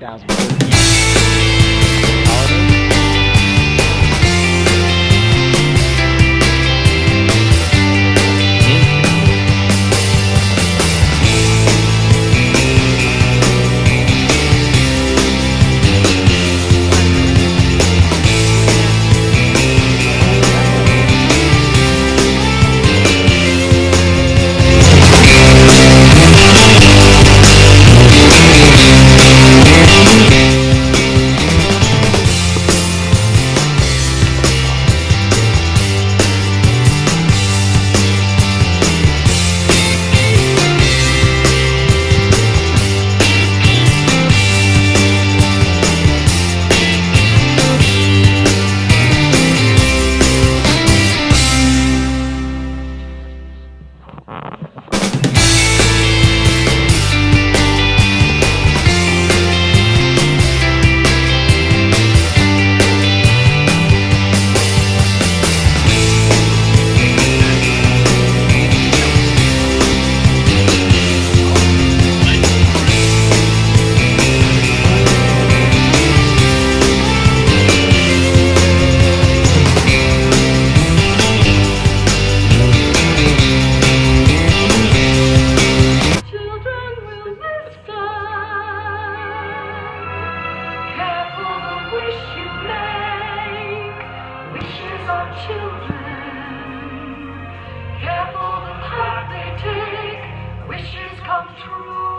2014. Children. Careful the path they take, wishes come true.